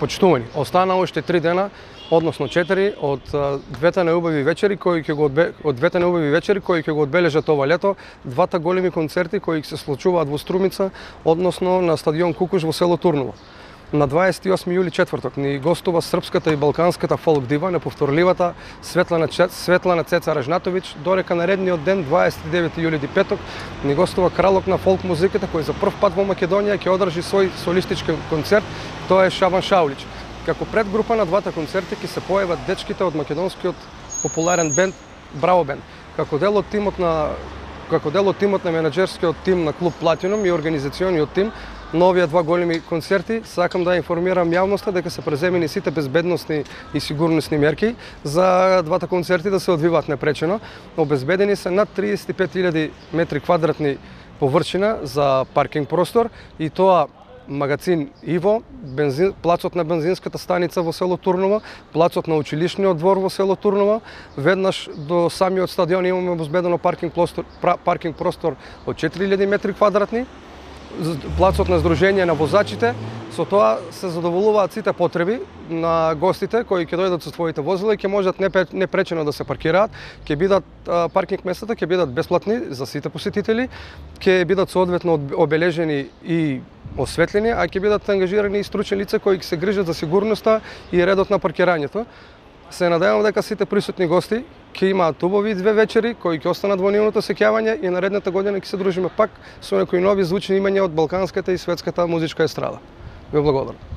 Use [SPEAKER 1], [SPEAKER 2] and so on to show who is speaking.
[SPEAKER 1] почитувани. Остана уште три дена, односно четири од двете најубави вечери кои ќе го одбе... од двете најубави вечери кои ќе го одбележат ова лето, двата големи концерти кои се случуваат во Струмица, односно на стадион Кукуш во село Турново. На 28 јули четврток ни гостува српската и балканската фолк дива, неповторливата Светлана, Светлана Цеца Ражнатовиќ, дорека наредниот ден, 29 јули петок, ни гостува кралок на фолк музиката, кој за прв пат во Македонија ќе одржи свој солистички концерт, тоа е Шаван Шаулич. Како предгрупа на двата концерти ќе се појават дечките од македонскиот популарен бенд Браво Бенд. Како дел од тимот на како дел од тимот на менеджерскиот тим на клуб Платинум и организациониот тим на овие два големи концерти, сакам да информирам јавноста дека се преземени сите безбедносни и сигурносни мерки за двата концерти да се одвиваат непречено. Обезбедени се над 35.000 метри квадратни површина за паркинг простор и тоа магазин Иво, бензин, плацот на бензинската станица во село Турново, плацот на училишниот двор во село Турново, веднаш до самиот стадион имаме обезбедено паркинг простор, паркинг простор од 4000 метри квадратни, плацот на здружение на возачите. Со тоа се задоволуваат сите потреби на гостите кои ќе дојдат со своите возила и ќе можат непречено да се паркираат. Ќе бидат паркинг местата ќе бидат бесплатни за сите посетители, ќе бидат соодветно обележени и осветлени, а ќе бидат ангажирани и стручни лица кои ќе се грижат за сигурноста и редот на паркирањето. Се надевам дека сите присутни гости ќе имаат убави две вечери кои ќе останат во нивното сеќавање и наредната година ќе се дружиме пак со некои нови звучни имања од балканската и светската музичка естрада. Ви благодарам.